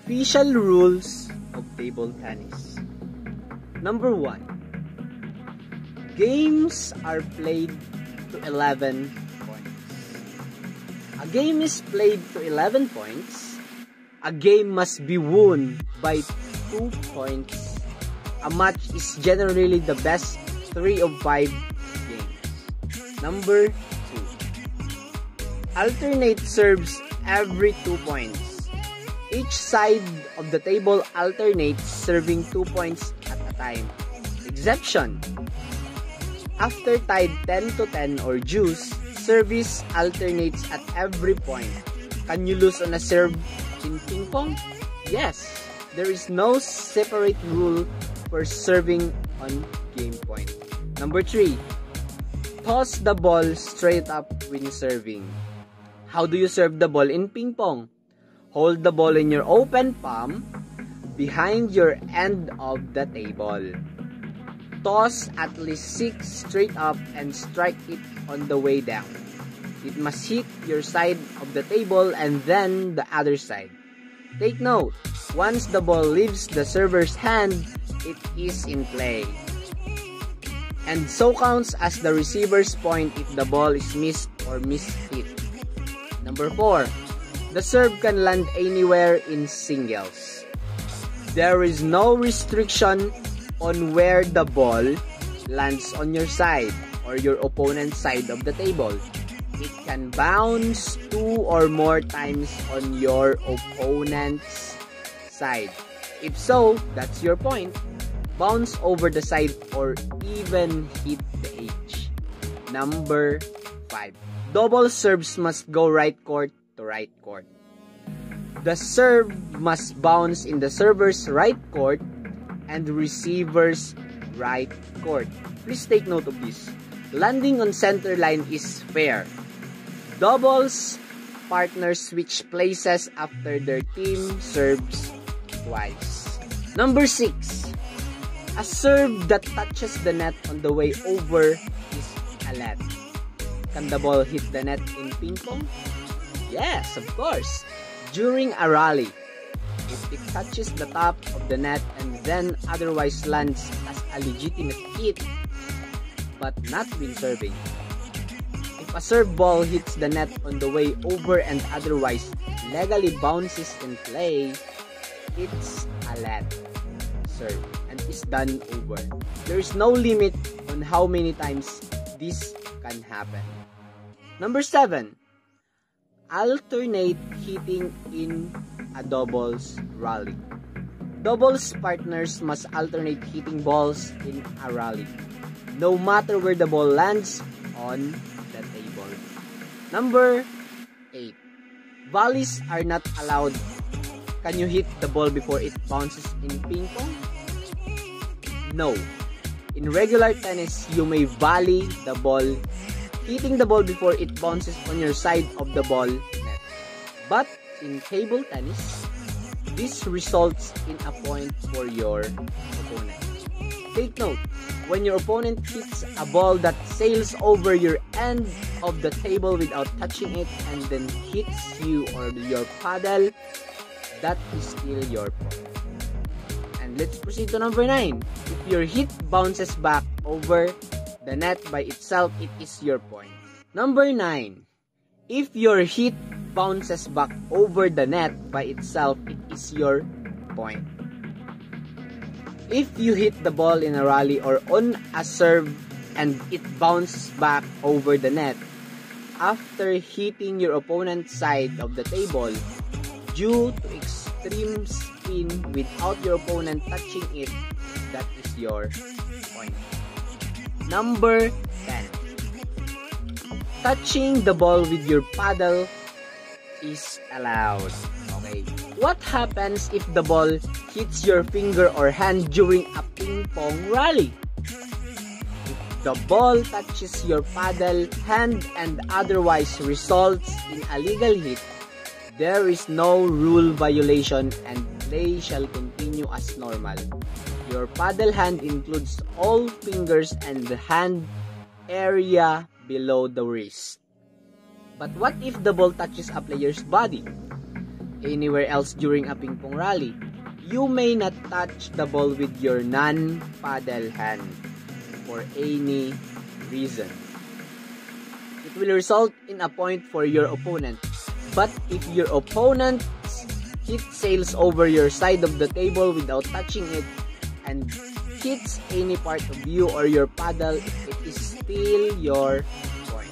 Official rules of table tennis. Number 1. Games are played to 11 points. A game is played to 11 points. A game must be won by 2 points. A match is generally the best 3 of 5 games. Number 2. Alternate serves every 2 points. Each side of the table alternates serving 2 points at a time. Exception. After tied 10 to 10 or deuce, service alternates at every point. Can you lose on a serve in ping pong? Yes. There is no separate rule for serving on game point. Number 3. Toss the ball straight up when serving. How do you serve the ball in ping pong? Hold the ball in your open palm behind your end of the table. Toss at least 6 straight up and strike it on the way down. It must hit your side of the table and then the other side. Take note, once the ball leaves the server's hand, it is in play. And so counts as the receiver's point if the ball is missed or mishit. Number 4. The serve can land anywhere in singles. There is no restriction on where the ball lands on your side or your opponent's side of the table. It can bounce two or more times on your opponent's side. If so, that's your point. Bounce over the side or even hit the edge. Number 5. Double serves must go right court to right court. The serve must bounce in the server's right court and the receiver's right court. Please take note of this. Landing on center line is fair. Doubles partners switch places after their team serves twice. Number 6. A serve that touches the net on the way over is a let. Can the ball hit the net in ping pong? Yes, of course. During a rally, if it touches the top of the net and then otherwise lands as a legitimate hit, but not when serving. If a serve ball hits the net on the way over and otherwise legally bounces in play, it's a let serve and is done over. There is no limit on how many times this can happen. Number 7 alternate hitting in a doubles rally. Doubles partners must alternate hitting balls in a rally, no matter where the ball lands on the table. Number 8. Volleys are not allowed. Can you hit the ball before it bounces in ping pong? No. In regular tennis, you may volley the ball hitting the ball before it bounces on your side of the ball net. But in table tennis, this results in a point for your opponent. Take note, when your opponent hits a ball that sails over your end of the table without touching it and then hits you or your paddle, that is still your point. And let's proceed to number 9. If your hit bounces back over the net by itself, it is your point. Number 9. If your hit bounces back over the net by itself, it is your point. If you hit the ball in a rally or on a serve and it bounces back over the net, after hitting your opponent's side of the table, due to extreme spin without your opponent touching it, that is your point. Number 10. Touching the ball with your paddle is allowed. Okay. What happens if the ball hits your finger or hand during a ping pong rally? If the ball touches your paddle, hand, and otherwise results in a legal hit, there is no rule violation and play shall continue as normal. Your paddle hand includes all fingers and the hand area below the wrist. But what if the ball touches a player's body? anywhere else during a ping pong rally. You may not touch the ball with your non-paddle hand for any reason. It will result in a point for your opponent. But if your opponent hit sails over your side of the table without touching it and hits any part of you or your paddle, it is still your point.